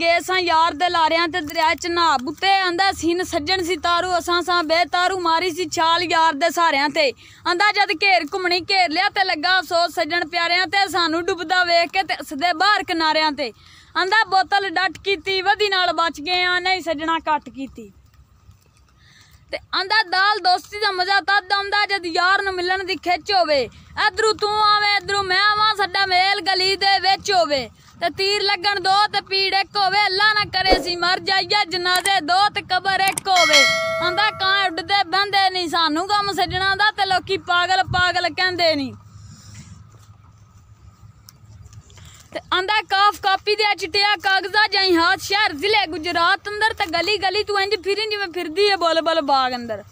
ਗਏ ਸਾਂ ਯਾਰ ਦੇ ਲਾਰਿਆਂ ਤੇ ਦਰਿਆ ਚ ਨਾ ਬੁੱਤੇ ਆਂਦਾ ਸੀਨ ਸੱਜਣ ਸੀ ਤਾਰੂ, ਅਸਾਂ ਸਾਂ ਬੇਤਾਰੂ ਮਾਰੀ ਸੀ ਛਾਲ ਯਾਰ ਦੇ ਸਾਰਿਆਂ ਤੇ। ਆਂਦਾ ਜਦ ਘੇਰ ਘੁੰਮਣੀ ਘੇਰ ਲਿਆ ਤੇ ਲੱਗਾ ਅਫਸੋਸ ਸੱਜਣ ਪਿਆਰਿਆਂ ਤੇ, ਸਾਨੂੰ ਡੁੱਬਦਾ ਵੇਖ ਕੇ ਤੇ ਸਦੇ ਬਾਹਰ ਕਿਨਾਰਿਆਂ ਤੇ। ਆਂਦਾ ਬੋਤਲ ਡੱਟ ਕੀਤੀ, ਵਧੀ ਨਾਲ ਬਚ ਗਏ ਆ, ਨਹੀਂ ਸੱਜਣਾ ਕੱਟ ਕੀਤੀ। ਤੇ ਆਂਦਾ ਦਾਲ ਦੋਸਤੀ ਦਾ ਮਜ਼ਾ ਤਦ ਆਉਂਦਾ ਜਦ ਯਾਰ ਨੂੰ ਮਿਲਣ ਦੀ ਖਿੱਚ ਹੋਵੇ। ਇਧਰੂ ਤੂੰ ਆਵੇਂ, ਇਧਰੂ ਮੈਂ ਆਵਾਂ, ਸਾਡਾ ਮੇਲ ਗਲੀ ਦੇ ਵਿੱਚ ਹੋਵੇ। ਤੇ ਤੀਰ ਲੱਗਣ ਦੋ ਤੇ ਪੀੜ ਇੱਕ ਹੋਵੇ, ਅੱਲਾ ਨਾ ਕਰੇ ਸੀ ਮਰ ਜਾਈਏ, ਜਨਾਜ਼ੇ ਦੋ ਤੇ ਕਬਰ ਇੱਕ ਹੋਵੇ। ਆਂਦਾ, ਕਾਂ ਉੱਡਦੇ ਬੰਦੇ ਨਹੀਂ, ਸਾਨੂੰ ਕੰਮ ਸੱਜਣਾ ਦਾ ਤੇ ਲੋਕੀ ਪਾਗਲ ਪਾਗਲ ਕਹਿੰਦੇ ਨਹੀਂ। ਤੇ ਆਂਦਾ, ਕਾਫ ਕਾਪੀ ਦੇ ਚਿੱਟਿਆ ਕਾਗਜ਼ਾ ਜਾਈ ਹਾਥ ਸ਼ਹਿਰ ਜ਼ਿਲ੍ਹੇ ਗੁਜਰਾਤ ਅੰਦਰ ਤੇ ਗਲੀ ਗਲੀ ਤੂੰ ਇੰਜ ਫਿਰਨ ਜਿਵੇਂ ਫਿਰਦੀ ਏ ਬੋਲ ਬੋਲ ਬਾਗ ਅੰਦਰ।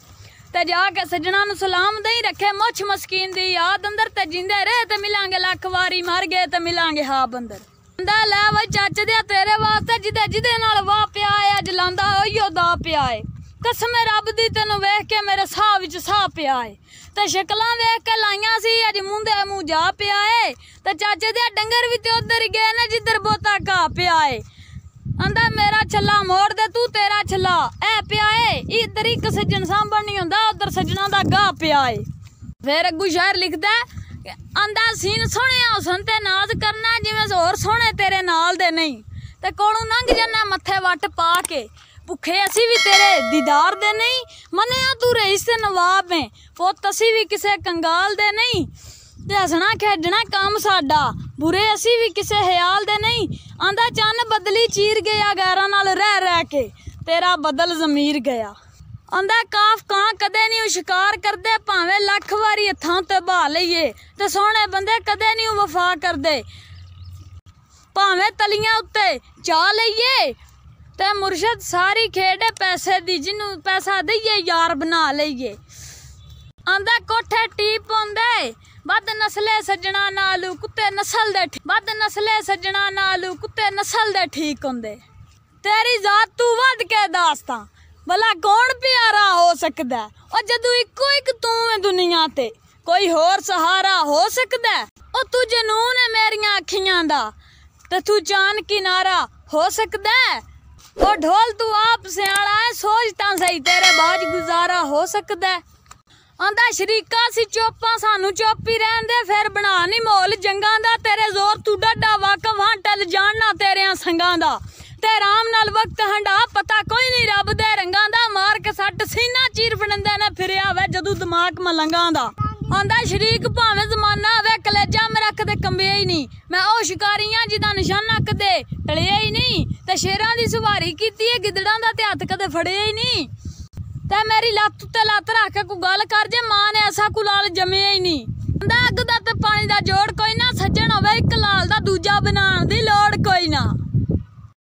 ਤੇ ਜਾ ਕੇ ਸੱਜਣਾ ਨੂੰ ਸਲਾਮ ਦੇਈ ਰੱਖੇ, ਮੁੱਛ ਮਸਕੀਨ ਦੀ ਯਾਦ ਅੰਦਰ ਤੇ ਜਿੰਦੇ ਰਹੇ ਤੇ ਮਿਲਾਂਗੇ ਲੱਖ ਵਾਰੀ ਮਰ ਗਏ ਤੇ ਮਿਲਾਂਗੇ ਹਾਬ ਅੰਦਰ। ਆਂਦਾ ਲੈ ਵੇ ਚੱਚ ਦੇ ਤੇਰੇ ਵਾਸਤੇ ਜਿਹਦੇ ਜਿਹਦੇ ਨਾਲ ਵਾਹ ਪਿਆ ਏ, ਅੱਜ ਲਾਂਦਾ ਓਯੋ ਦਾ ਪਿਆ ਏ। ਕਸਮ ਏ ਰੱਬ ਦੀ, ਤੈਨੂੰ ਵੇਖ ਕੇ ਮੇਰੇ ਸਾਹ ਵਿੱਚ ਸਾਹ ਪਿਆ ਏ। ਤੇ ਸ਼ਕਲਾਂ ਵੇਖ ਕੇ ਲਾਈਆਂ ਸੀ, ਅੱਜ ਮੁੰਦੇ ਮੂੰਹ ਜਾ ਪਿਆ ਏ। ਤੇ ਚਾਚੇ ਦੇ ਡੰਗਰ ਵੀ ਤੇ ਉਧਰ ਗਏ ਨੇ, ਜਿੱਧਰ ਬੋਤਾ ਘਾ ਪਿਆ ਏ। ਆਂਦਾ, ਮੇਰਾ ਛੱਲਾ ਮੋੜ ਦੇ, ਤੂੰ ਤੇਰਾ ਛੱਲਾ। ਐ ਪਿਆ ਏ, ਇੱਧਰ ਇੱਕ ਸੱਜਣ ਸਾਂਭਣ ਨਹੀਂ ਹੁੰਦਾ, ਉਧਰ ਸੱਜਣਾ ਦਾ ਗਾਹ ਪਿਆ ਏ। ਫੇਰ ਅੱਗੂ ਸ਼ਾਇਰ ਲਿਖਦਾ ਆਂਦਾ ਸੀਨ ਸੋਹਣਿਆ ਹੁਸਨ ਤੇ ਨਾਜ਼ ਕਰਨਾ ਜਿਵੇਂ ਹੋਰ ਸੋਹਣੇ ਤੇਰੇ ਨਾਲ ਦੇ ਨਹੀਂ। ਤੇ ਕੋਲੋਂ ਲੰਘ ਜਾਣਾ ਮੱਥੇ ਵੱਟ ਪਾ ਕੇ। ਭੁੱਖੇ ਅਸੀਂ ਵੀ ਤੇਰੇ ਦੀਦਾਰ ਦੇ ਨਹੀਂ। ਮੰਨਿਆ ਤੂੰ ਰਈਸ ਤੇ ਨਵਾਬ ਹੈ। ਪੁੱਤ, ਅਸੀਂ ਵੀ ਕਿਸੇ ਕੰਗਾਲ ਦੇ ਨਹੀਂ। ਤੇ ਹੱਸਣਾ, ਖੇਡਣਾ ਕੰਮ ਸਾਡਾ। ਬੁਰੇ ਅਸੀਂ ਵੀ ਕਿਸੇ ਹਿਆਲ ਦੇ ਨਹੀਂ। ਆਂਦਾ ਚੰਨ ਬਦਲੀ ਚੀਰ ਗਿਆ, ਗੈਰਾਂ ਨਾਲ ਰਹਿ ਰਹਿ ਕੇ। ਤੇਰਾ ਬਦਲ ਜ਼ਮੀਰ ਗਿਆ। ਆਂਦਾ ਕਾਫ ਕਾਂ ਕਦੇ ਨਹੀਂ ਉਹ ਸ਼ਿਕਾਰ ਕਰਦੇ, ਭਾਵੇਂ ਲੱਖ ਵਾਰੀ ਹੱਥਾਂ ਤੇ ਬਾ ਲਈਏ ਤੇ ਸੋਹਣੇ ਬੰਦੇ ਕਦੇ ਨਹੀਂ ਉਹ ਵਫਾ ਕਰਦੇ। ਭਾਵੇਂ ਤਲੀਆਂ ਉੱਤੇ ਚਾ ਲਈਏ ਤੇ ਮੁਰਸ਼ਦ ਸਾਰੀ ਖੇਡ ਪੈਸੇ ਦੀ ਜਿਹਨੂੰ ਪੈਸਾ ਦਈਏ, ਯਾਰ ਬਣਾ ਲਈਏ। ਆਂਦਾ ਕੋਠੇ ਟੀਪ ਹੁੰਦੇ ਵੱਧ ਨਸਲੇ ਸੱਜਣਾ ਨਾਲੂ ਕੁੱਤੇ ਨਸਲ ਦੇ ਵੱਧ ਨਸਲੇ ਸੱਜਣਾ ਨਾਲੂ ਕੁੱਤੇ ਨਸਲ ਦੇ ਠੀਕ ਹੁੰਦੇ। ਤੇਰੀ ਜ਼ਾਤ ਤੂੰ ਵੱਧ ਕੇ ਦਾਸਤਾਂ ਭਲਾ ਕੌਣ ਪਿਆਰਾ ਹੋ ਸਕਦਾ? ਉਹ ਜਦੋਂ ਇੱਕੋ ਇੱਕ ਤੂੰ ਹੈ ਦੁਨੀਆ ਤੇ, ਕੋਈ ਹੋਰ ਸਹਾਰਾ ਹੋ ਸਕਦਾ? ਉਹ ਤੂੰ ਜਨੂਨ ਹੈ ਮੇਰੀਆਂ ਅੱਖੀਆਂ ਦਾ, ਤੇ ਤੂੰ ਚਾਨ ਕਿਨਾਰਾ ਹੋ ਸਕਦਾ? ਹੈ? ਉਹ ਢੋਲ ਤੂੰ ਆਪ ਸਿਆਣਾ ਹੈ, ਸੋਚ ਤਾਂ ਸਹੀ ਤੇਰੇ ਬਾਜ ਗੁਜ਼ਾਰਾ ਹੋ ਸਕਦਾ ਆਂਦਾ, ਸ਼ਰੀਕਾ ਸੀ ਚੋਪਾਂ, ਸਾਨੂੰ ਚੋਪੀ ਰਹਿਣ ਦੇ ਫਿਰ ਬਣਾ ਨਹੀਂ ਮੋਲ ਜੰਗਾਂ ਦਾ, ਤੇਰੇ ਜ਼ੋਰ ਤੂੰ ਡੱਡਾ ਵਾਕਫ, ਹਾਂ, ਟਲ ਜਾਣਨਾ ਤੇਰਿਆਂ ਸੰਗਾਂ ਦਾ। ਤੇ ਆਰਾਮ ਨਾਲ ਵਕਤ ਹੰਡਾ, ਪਤਾ ਕੋਈ ਨਹੀਂ ਰੱਬ ਦੇ ਰੰਗਾਂ ਦਾ ਮਾਰ ਕੇ ਸੱਟ, ਸੀਨਾ ਚੀਰ ਫੜੰਦੇ ਨੇ ਫਿਰਿਆ ਵੇ ਜਦੋਂ ਦਿਮਾਗ ਮਲੰਗਾਂ ਦਾ। ਆਂਦਾ ਸ਼ਰੀਕ ਭਾਵੇਂ ਜ਼ਮਾਨਾ ਵੇ, ਕਲੇਜਾ ਮੈਂ ਰੱਖਦੇ ਕੰਬਿਆ ਹੀ ਨਹੀਂ। ਮੈਂ ਉਹ ਸ਼ਿਕਾਰੀਆਂ ਜਿਹਦਾ ਨਿਸ਼ਾਨਾ ਕਦੇ ਟਲਿਆ ਹੀ ਨਹੀਂ। ਤੇ ਸ਼ੇਰਾਂ ਦੀ ਸਵਾਰੀ ਕੀਤੀ ਏ, ਗਿੱਦੜਾਂ ਦਾ ਤੇ ਹੱਥ ਕਦੇ ਫੜਿਆ ਹੀ ਨਹੀਂ। ਤੇ ਮੇਰੀ ਲੱਤ ਉੱਤੇ ਲੱਤ ਰੱਖ ਕੇ ਕੋਈ ਗੱਲ ਕਰ ਜੇ, ਮਾਂ ਨੇ ਐਸਾ ਕੁਲਾਲ ਜੰਮਿਆ ਹੀ ਨਹੀਂ। ਕਹਿੰਦਾ ਅੱਗ ਦਾ ਤੇ